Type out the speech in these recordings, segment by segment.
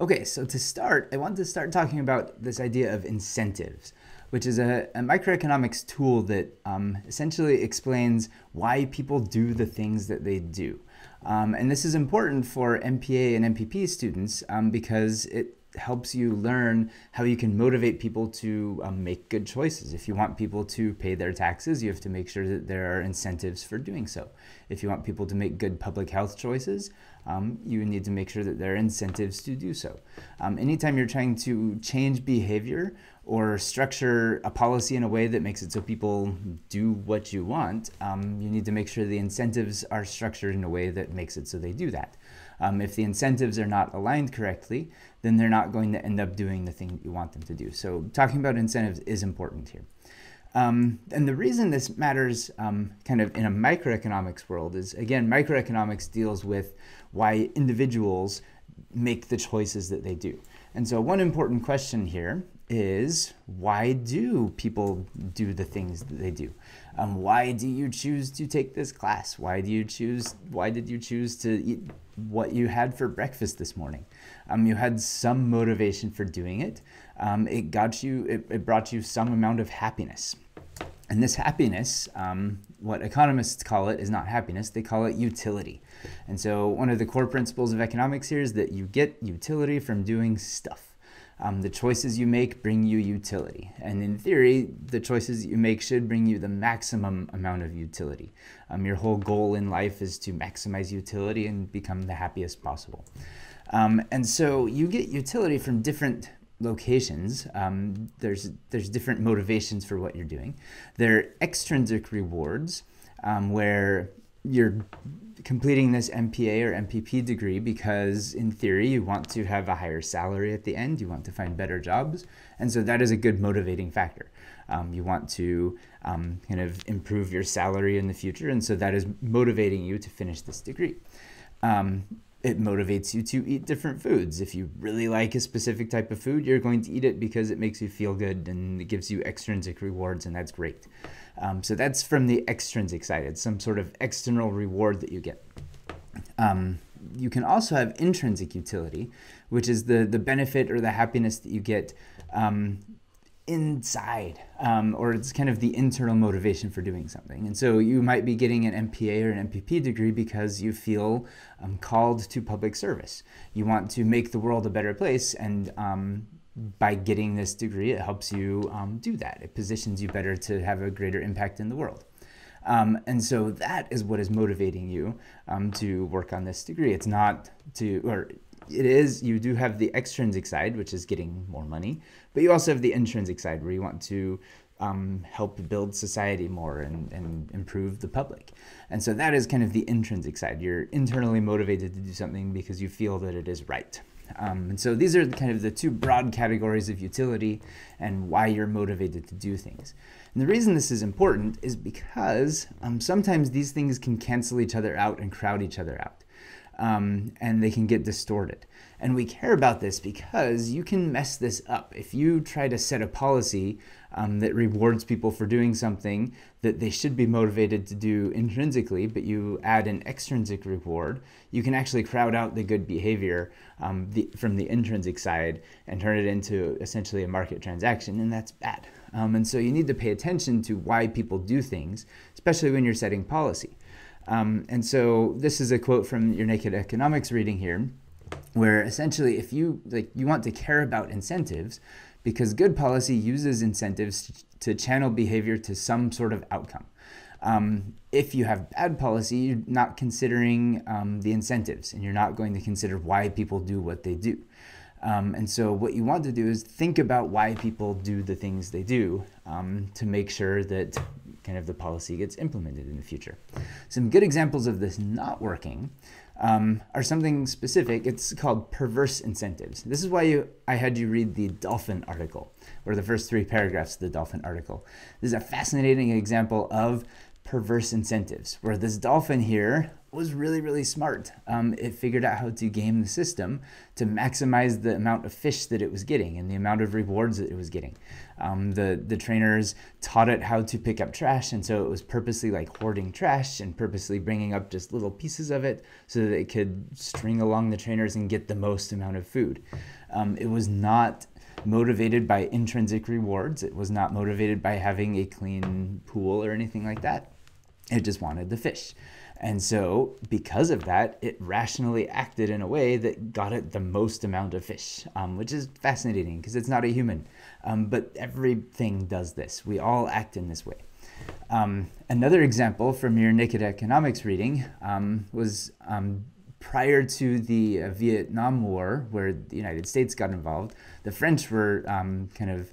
Okay, so to start, I want to start talking about this idea of incentives, which is a, a microeconomics tool that um, essentially explains why people do the things that they do. Um, and this is important for MPA and MPP students um, because it helps you learn how you can motivate people to um, make good choices. If you want people to pay their taxes, you have to make sure that there are incentives for doing so. If you want people to make good public health choices, um, you need to make sure that there are incentives to do so. Um, anytime you're trying to change behavior or structure a policy in a way that makes it so people do what you want, um, you need to make sure the incentives are structured in a way that makes it so they do that. Um, if the incentives are not aligned correctly, then they're not going to end up doing the thing you want them to do. So talking about incentives is important here. Um, and the reason this matters um, kind of in a microeconomics world is, again, microeconomics deals with why individuals make the choices that they do. And so one important question here is why do people do the things that they do? Um, why do you choose to take this class? Why do you choose? Why did you choose to eat what you had for breakfast this morning? Um, you had some motivation for doing it. Um, it got you. It, it, brought you some amount of happiness. And this happiness, um, what economists call it, is not happiness. They call it utility. And so one of the core principles of economics here is that you get utility from doing stuff. Um, the choices you make bring you utility. And in theory, the choices you make should bring you the maximum amount of utility. Um, your whole goal in life is to maximize utility and become the happiest possible. Um, and so you get utility from different locations. Um, there's, there's different motivations for what you're doing. There are extrinsic rewards um, where you're completing this MPA or MPP degree because, in theory, you want to have a higher salary at the end, you want to find better jobs, and so that is a good motivating factor. Um, you want to um, kind of improve your salary in the future, and so that is motivating you to finish this degree. Um, it motivates you to eat different foods. If you really like a specific type of food, you're going to eat it because it makes you feel good and it gives you extrinsic rewards, and that's great. Um, so that's from the extrinsic side. It's some sort of external reward that you get. Um, you can also have intrinsic utility, which is the, the benefit or the happiness that you get um, inside, um, or it's kind of the internal motivation for doing something. And so you might be getting an MPA or an MPP degree because you feel um, called to public service. You want to make the world a better place, and um, by getting this degree, it helps you um, do that. It positions you better to have a greater impact in the world. Um, and so that is what is motivating you um, to work on this degree. It's not to, or it is, you do have the extrinsic side, which is getting more money, but you also have the intrinsic side where you want to um, help build society more and, and improve the public. And so that is kind of the intrinsic side. You're internally motivated to do something because you feel that it is right. Um, and so these are kind of the two broad categories of utility and why you're motivated to do things. And the reason this is important is because um, sometimes these things can cancel each other out and crowd each other out. Um, and they can get distorted. And we care about this because you can mess this up. If you try to set a policy um, that rewards people for doing something that they should be motivated to do intrinsically, but you add an extrinsic reward, you can actually crowd out the good behavior um, the, from the intrinsic side and turn it into essentially a market transaction, and that's bad. Um, and so you need to pay attention to why people do things, especially when you're setting policy. Um, and so this is a quote from your Naked Economics reading here, where essentially if you like you want to care about incentives, because good policy uses incentives to channel behavior to some sort of outcome. Um, if you have bad policy, you're not considering um, the incentives and you're not going to consider why people do what they do. Um, and so, what you want to do is think about why people do the things they do um, to make sure that kind of the policy gets implemented in the future. Some good examples of this not working um, are something specific. It's called perverse incentives. This is why you, I had you read the dolphin article, or the first three paragraphs of the dolphin article. This is a fascinating example of perverse incentives, where this dolphin here was really, really smart. Um, it figured out how to game the system to maximize the amount of fish that it was getting and the amount of rewards that it was getting. Um, the, the trainers taught it how to pick up trash, and so it was purposely like hoarding trash and purposely bringing up just little pieces of it so that it could string along the trainers and get the most amount of food. Um, it was not motivated by intrinsic rewards. It was not motivated by having a clean pool or anything like that. It just wanted the fish. And so, because of that, it rationally acted in a way that got it the most amount of fish, um, which is fascinating because it's not a human. Um, but everything does this. We all act in this way. Um, another example from your naked economics reading um, was um, prior to the uh, Vietnam War, where the United States got involved. The French were um, kind of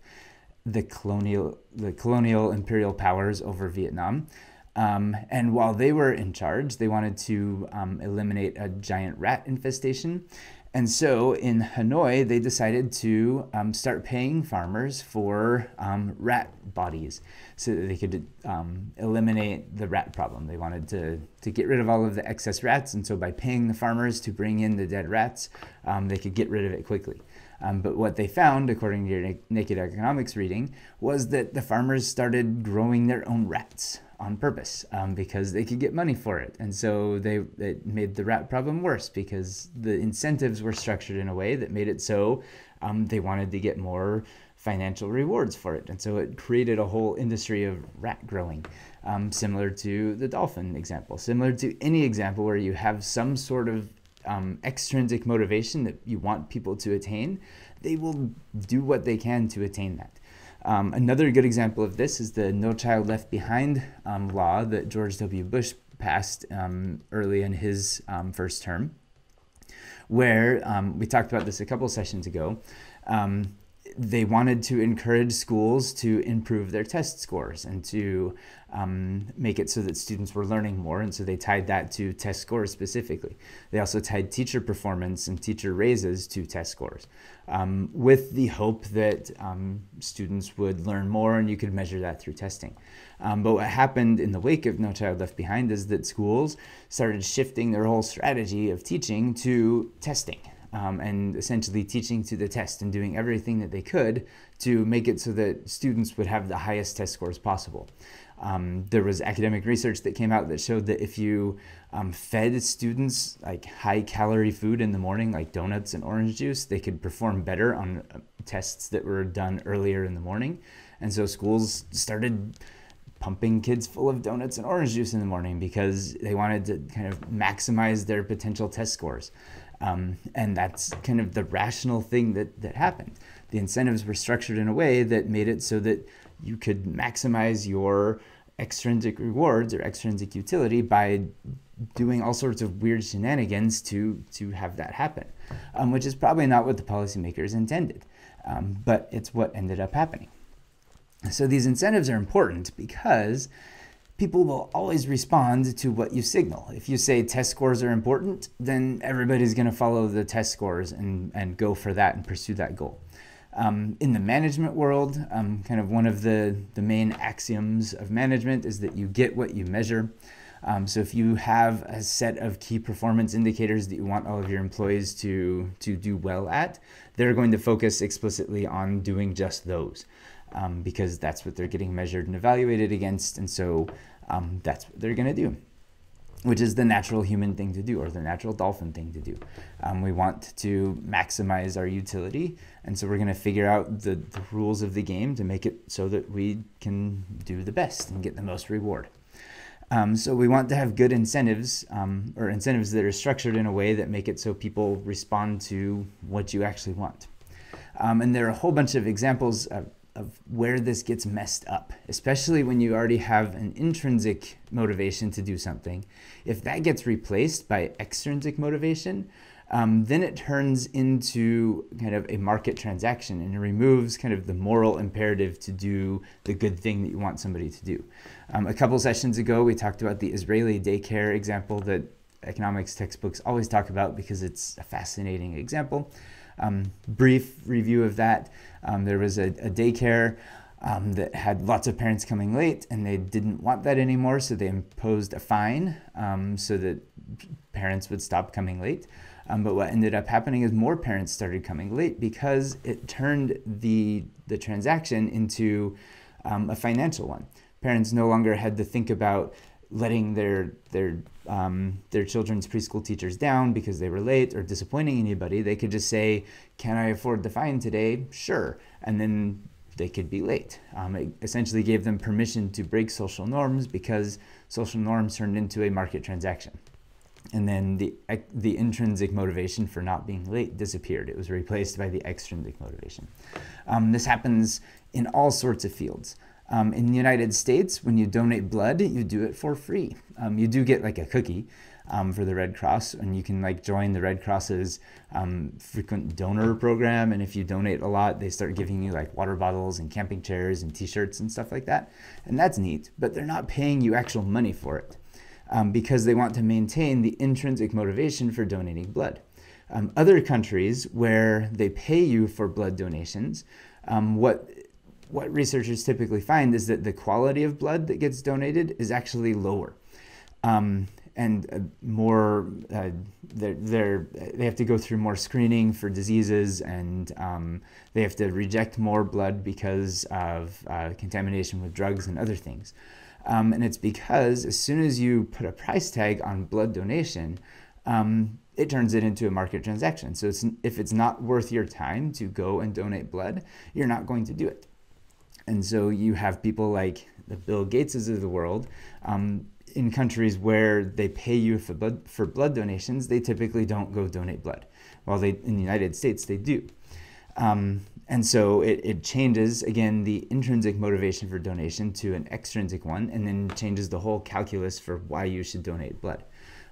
the colonial, the colonial imperial powers over Vietnam. Um, and while they were in charge, they wanted to um, eliminate a giant rat infestation. And so in Hanoi, they decided to um, start paying farmers for um, rat bodies so that they could um, eliminate the rat problem. They wanted to, to get rid of all of the excess rats. And so by paying the farmers to bring in the dead rats, um, they could get rid of it quickly. Um, but what they found, according to your Naked Economics reading, was that the farmers started growing their own rats on purpose um, because they could get money for it. And so they it made the rat problem worse because the incentives were structured in a way that made it so um, they wanted to get more financial rewards for it. And so it created a whole industry of rat growing, um, similar to the dolphin example, similar to any example where you have some sort of um, extrinsic motivation that you want people to attain, they will do what they can to attain that. Um, another good example of this is the No Child Left Behind um, law that George W. Bush passed um, early in his um, first term, where um, we talked about this a couple sessions ago. They wanted to encourage schools to improve their test scores and to um, make it so that students were learning more. And so they tied that to test scores specifically. They also tied teacher performance and teacher raises to test scores um, with the hope that um, students would learn more and you could measure that through testing. Um, but what happened in the wake of No Child Left Behind is that schools started shifting their whole strategy of teaching to testing. Um, and essentially teaching to the test and doing everything that they could to make it so that students would have the highest test scores possible. Um, there was academic research that came out that showed that if you um, fed students like high calorie food in the morning, like donuts and orange juice, they could perform better on uh, tests that were done earlier in the morning. And so schools started pumping kids full of donuts and orange juice in the morning because they wanted to kind of maximize their potential test scores. Um, and that's kind of the rational thing that, that happened. The incentives were structured in a way that made it so that you could maximize your extrinsic rewards or extrinsic utility by doing all sorts of weird shenanigans to to have that happen, um, which is probably not what the policymakers intended, um, but it's what ended up happening. So these incentives are important because people will always respond to what you signal. If you say test scores are important, then everybody's going to follow the test scores and, and go for that and pursue that goal. Um, in the management world, um, kind of one of the, the main axioms of management is that you get what you measure. Um, so if you have a set of key performance indicators that you want all of your employees to, to do well at, they're going to focus explicitly on doing just those um, because that's what they're getting measured and evaluated against. And so um, that's what they're going to do which is the natural human thing to do or the natural dolphin thing to do. Um, we want to maximize our utility, and so we're going to figure out the, the, rules of the game to make it so that we can do the best and get the most reward. Um, so we want to have good incentives um, or incentives that are structured in a way that make it so people respond to what you actually want. Um, and there are a whole bunch of examples of of where this gets messed up, especially when you already have an intrinsic motivation to do something. If that gets replaced by extrinsic motivation, um, then it turns into kind of a market transaction and it removes kind of the moral imperative to do the good thing that you want somebody to do. Um, a couple sessions ago, we talked about the Israeli daycare example that economics textbooks always talk about because it's a fascinating example. Um, brief review of that. Um, there was a, a, daycare um, that had lots of parents coming late, and they didn't want that anymore, so they imposed a fine um, so that parents would stop coming late. Um, but what ended up happening is more parents started coming late because it turned the the transaction into um, a financial one. Parents no longer had to think about letting their their um, their children's preschool teachers down because they were late or disappointing anybody. They could just say, "Can I afford the fine today?" Sure, and then they could be late. Um, it essentially gave them permission to break social norms because social norms turned into a market transaction. And then the, the intrinsic motivation for not being late disappeared. It was replaced by the extrinsic motivation. Um, this happens in all sorts of fields. Um, in the United States, when you donate blood, you do it for free. Um, you do get like a cookie um, for the Red Cross, and you can like join the Red Cross's um, frequent donor program. And if you donate a lot, they start giving you like water bottles and camping chairs and T-shirts and stuff like that. And that's neat, but they're not paying you actual money for it um, because they want to maintain the intrinsic motivation for donating blood. Um, other countries where they pay you for blood donations, what what researchers typically find is that the quality of blood that gets donated is actually lower. Um, and uh, more, uh, they're, they're, they have to go through more screening for diseases and um, they have to reject more blood because of uh, contamination with drugs and other things. Um, and it's because as soon as you put a price tag on blood donation, um, it turns it into a market transaction. So it's, if it's not worth your time to go and donate blood, you're not going to do it. And so you have people like the Bill Gateses of the world. Um, in countries where they pay you for blood, for blood donations, they typically don't go donate blood. While they in the United States they do. Um, and so it, it changes again the intrinsic motivation for donation to an extrinsic one, and then changes the whole calculus for why you should donate blood.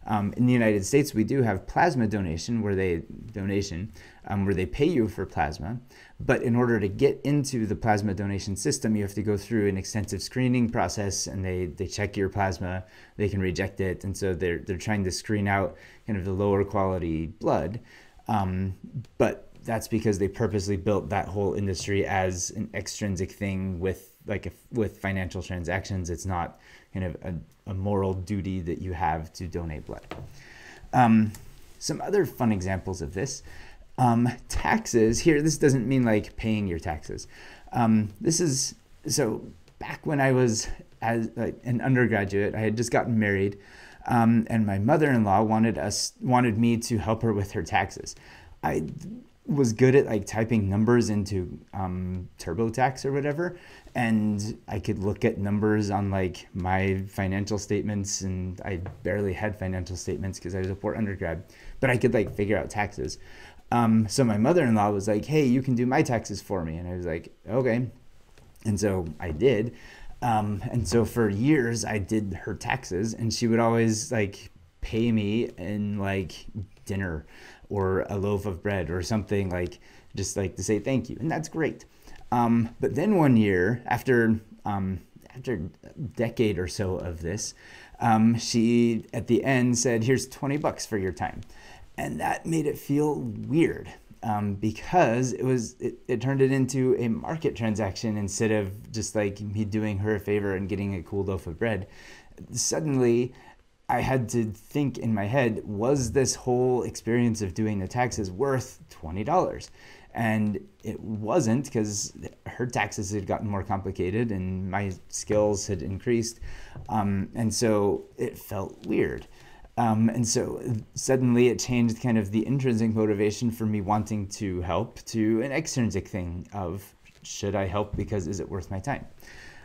Um, in the United States, we do have plasma donation, where they donation, um, where they pay you for plasma. But in order to get into the plasma donation system, you have to go through an extensive screening process, and they they check your plasma. They can reject it, and so they're they're trying to screen out kind of the lower quality blood. Um, but that's because they purposely built that whole industry as an extrinsic thing with like if, with financial transactions. It's not kind of a, a moral duty that you have to donate blood. Um, some other fun examples of this. Um, taxes here, this doesn't mean like paying your taxes. Um, this is so back when I was as an undergraduate, I had just gotten married, um, and my mother-in-law wanted us wanted me to help her with her taxes. I was good at like typing numbers into um, TurboTax or whatever, and I could look at numbers on like my financial statements, and I barely had financial statements because I was a poor undergrad, but I could like figure out taxes. Um, so my mother-in-law was like, "Hey, you can do my taxes for me," and I was like, "Okay," and so I did. Um, and so for years I did her taxes, and she would always like pay me in like dinner or a loaf of bread or something like just like to say thank you, and that's great. Um, but then one year, after um, after a decade or so of this, um, she at the end said, "Here's 20 bucks for your time," and that made it feel weird um, because it was it, it turned it into a market transaction instead of just like me doing her a favor and getting a cool loaf of bread. Suddenly, I had to think in my head, was this whole experience of doing the taxes worth $20? And it wasn't because her taxes had gotten more complicated and my skills had increased. Um, and so it felt weird. Um, and so suddenly it changed kind of the intrinsic motivation for me wanting to help to an extrinsic thing of should I help because is it worth my time?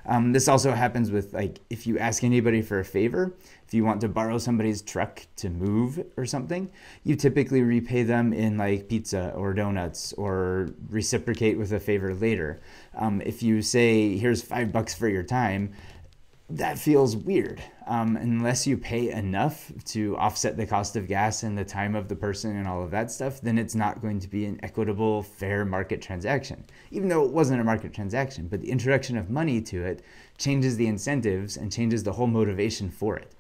Um, this also happens with like if you ask anybody for a favor, if you want to borrow somebody's truck to move or something, you typically repay them in like pizza or donuts or reciprocate with a favor later. Um, if you say, here's five bucks for your time, that feels weird. Um, unless you pay enough to offset the cost of gas and the time of the person and all of that stuff, then it's not going to be an equitable, fair market transaction. Even though it wasn't a market transaction, but the introduction of money to it changes the incentives and changes the whole motivation for it.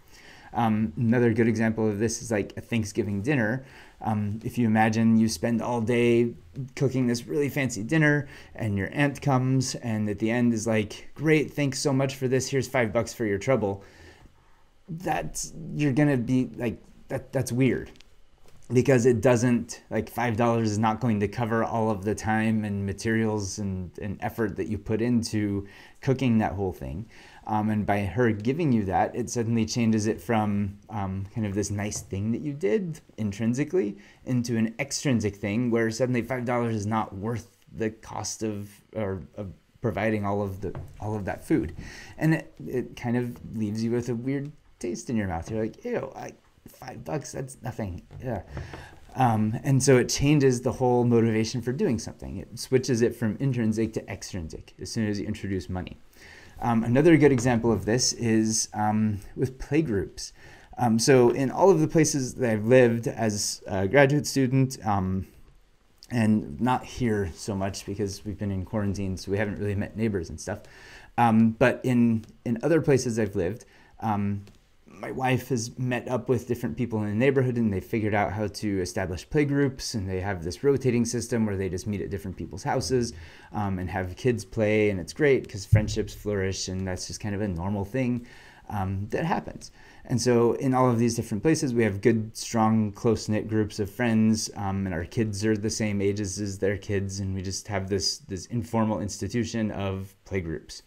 Um, another good example of this is like a Thanksgiving dinner. Um, if you imagine you spend all day cooking this really fancy dinner and your aunt comes and at the end is like, great, thanks so much for this. Here's five bucks for your trouble. That's, you're going to be like, that, that's weird because it doesn't like five dollars is not going to cover all of the time and materials and, and effort that you put into cooking that whole thing um, and by her giving you that it suddenly changes it from um, kind of this nice thing that you did intrinsically into an extrinsic thing where suddenly five dollars is not worth the cost of or of providing all of the all of that food and it, it kind of leaves you with a weird taste in your mouth you're like ew I, five bucks, that's nothing. Yeah. Um, and so it changes the whole motivation for doing something. It switches it from intrinsic to extrinsic as soon as you introduce money. Um, another good example of this is um, with playgroups. Um, so in all of the places that I've lived as a graduate student, um, and not here so much because we've been in quarantine, so we haven't really met neighbors and stuff. Um, but in in other places I've lived, um, my wife has met up with different people in the neighborhood and they figured out how to establish play groups and they have this rotating system where they just meet at different people's houses um, and have kids play and it's great because friendships flourish and that's just kind of a normal thing um, that happens. And so in all of these different places we have good strong close-knit groups of friends um, and our kids are the same ages as their kids and we just have this this informal institution of play groups.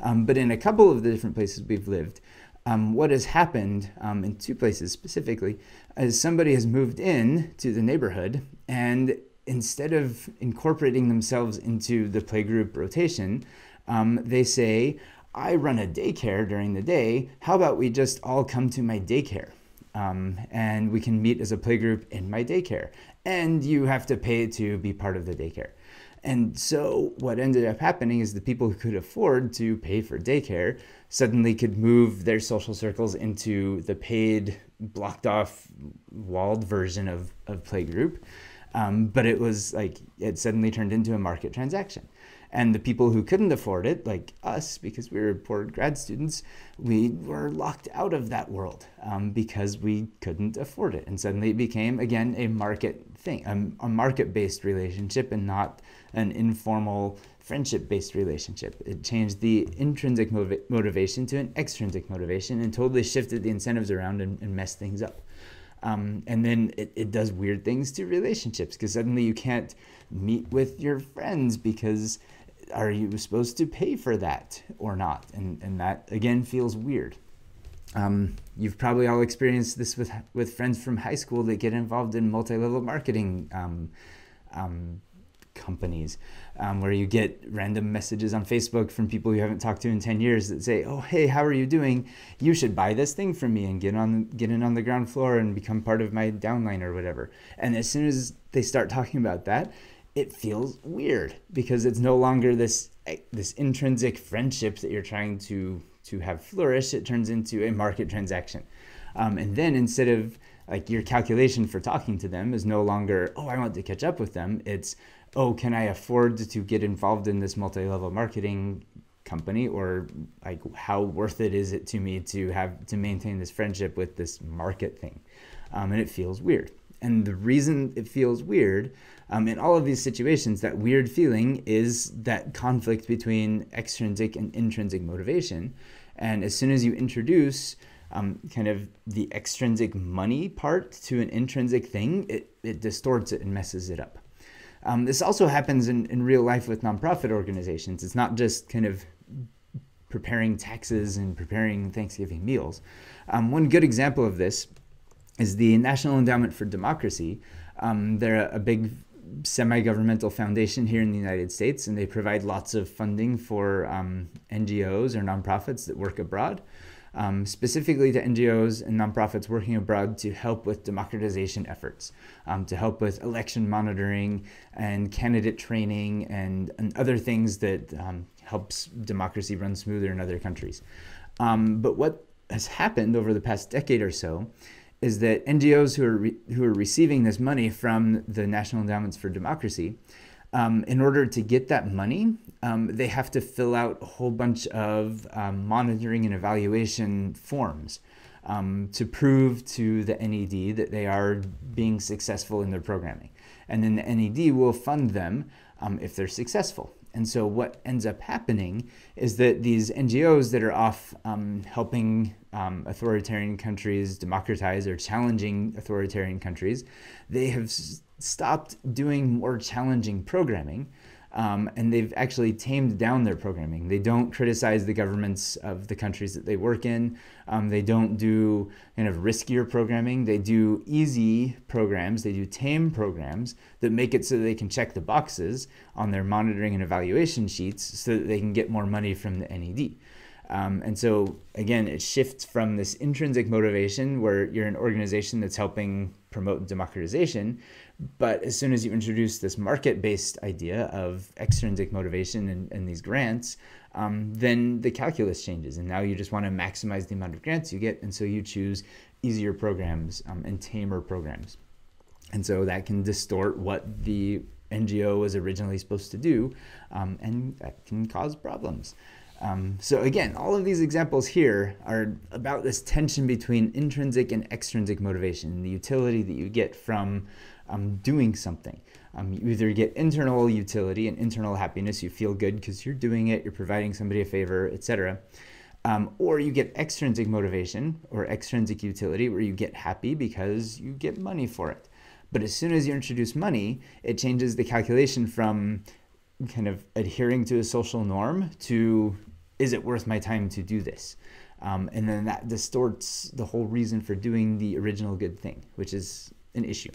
Um, but in a couple of the different places we've lived um, what has happened um, in two places specifically is somebody has moved in to the neighborhood and instead of incorporating themselves into the playgroup rotation, um, they say, I run a daycare during the day. How about we just all come to my daycare? Um, and we can meet as a playgroup in my daycare. And you have to pay to be part of the daycare. And so what ended up happening is the people who could afford to pay for daycare suddenly could move their social circles into the paid, blocked off, walled version of, of Playgroup. Um, but it was like it suddenly turned into a market transaction. And the people who couldn't afford it, like us, because we were poor grad students, we were locked out of that world um, because we couldn't afford it. And suddenly it became, again, a market thing, a, a market based relationship and not an informal friendship based relationship. It changed the intrinsic motiv- motivation to an extrinsic motivation and totally shifted the incentives around and, and messed things up. Um, and then it, it does weird things to relationships because suddenly you can't meet with your friends because are you supposed to pay for that or not? And, and that again feels weird. Um, you've probably all experienced this with, with friends from high school that get involved in multi level marketing um, um, companies um, where you get random messages on Facebook from people you haven't talked to in 10 years that say, Oh, hey, how are you doing? You should buy this thing from me and get on get in on the ground floor and become part of my downline or whatever. And as soon as they start talking about that, it feels weird because it's no longer this this intrinsic friendship that you're trying to to have flourish. It turns into a market transaction, um, and then instead of like your calculation for talking to them is no longer oh I want to catch up with them. It's oh can I afford to get involved in this multi-level marketing company or like how worth it is it to me to have to maintain this friendship with this market thing um, and it feels weird and the reason it feels weird um, in all of these situations, that weird feeling is that conflict between extrinsic and intrinsic motivation. And as soon as you introduce um, kind of the extrinsic money part to an intrinsic thing, it, it distorts it and messes it up. Um, this also happens in, in real life with nonprofit organizations. It's not just kind of preparing taxes and preparing Thanksgiving meals. Um, one good example of this is the National Endowment for Democracy. Um, they're a, a big semi governmental foundation here in the United States, and they provide lots of funding for um, NGOs or nonprofits that work abroad. Um, specifically to NGOs and nonprofits working abroad to help with democratization efforts, um, to help with election monitoring and candidate training and, and other things that um, helps democracy run smoother in other countries. Um, but what has happened over the past decade or so is that NGOs who are re- who are receiving this money from the National Endowments for Democracy, um, in order to get that money, um, they have to fill out a whole bunch of um, monitoring and evaluation forms. um, to prove to the NED that they are being successful in their programming. And then the NED will fund them um, if they're successful. And so what ends up happening is that these NGOs that are off um, helping um, authoritarian countries democratize or challenging authoritarian countries, they have stopped doing more challenging programming um, and they've actually tamed down their programming. They don't criticize the governments of the countries that they work in. Um, they don't do kind of riskier programming. They do easy programs. They do tame programs that make it so they can check the boxes on their monitoring and evaluation sheets so that they can get more money from the NED. Um, and so, again, it shifts from this intrinsic motivation where you're an organization that's helping promote democratization. But as soon as you introduce this market based idea of extrinsic motivation and, and these grants, um, then the calculus changes. And now you just want to maximize the amount of grants you get. And so you choose easier programs um, and tamer programs. And so that can distort what the NGO was originally supposed to do, um, and that can cause problems. Um, so again, all of these examples here are about this tension between intrinsic and extrinsic motivation, the utility that you get from um, doing something. Um, you either get internal utility and internal happiness, you feel good because you're doing it, you're providing somebody a favor, etc. Um, or you get extrinsic motivation or extrinsic utility where you get happy because you get money for it. But as soon as you introduce money, it changes the calculation from kind of adhering to a social norm to is it worth my time to do this? Um, and then that distorts the whole reason for doing the original good thing, which is an issue.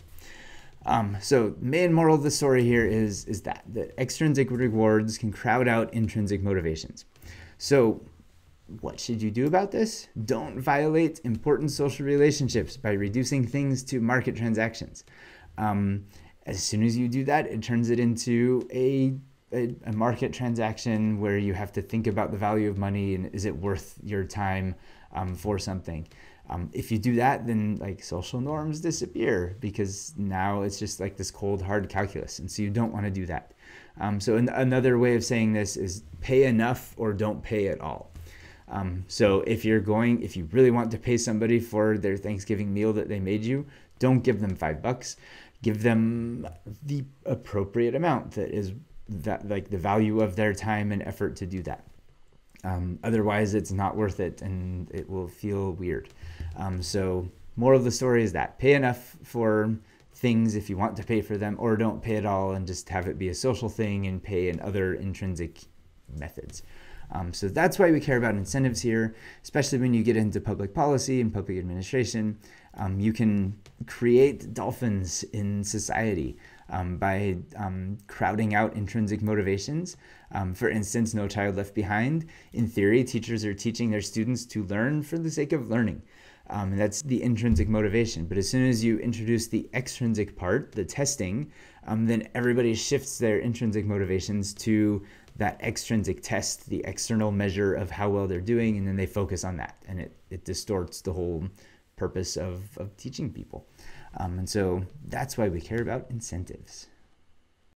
Um, so the main moral of the story here is is that that extrinsic rewards can crowd out intrinsic motivations. So what should you do about this? Don't violate important social relationships by reducing things to market transactions. Um, as soon as you do that, it turns it into a, a, a, market transaction where you have to think about the value of money and is it worth your time um, for something. Um, if you do that, then like social norms disappear because now it's just like this cold hard calculus, and so you don't want to do that. Um, so an- another way of saying this is pay enough or don't pay at all. Um, so if you're going, if you really want to pay somebody for their Thanksgiving meal that they made you, don't give them five bucks. Give them the appropriate amount that is that like the value of their time and effort to do that. Um, otherwise, it's not worth it, and it will feel weird. Um, so, moral of the story is that pay enough for things if you want to pay for them, or don't pay at all and just have it be a social thing and pay in other intrinsic methods. Um, so that's why we care about incentives here, especially when you get into public policy and public administration. Um, you can create dolphins in society um, by um, crowding out intrinsic motivations. Um, for instance, No Child Left Behind. In theory, teachers are teaching their students to learn for the sake of learning. Um, that's the intrinsic motivation. But as soon as you introduce the extrinsic part, the testing, um, then everybody shifts their intrinsic motivations to that extrinsic test, the external measure of how well they're doing, and then they focus on that. And it, it distorts the whole purpose of, of teaching people. Um, and so that's why we care about incentives.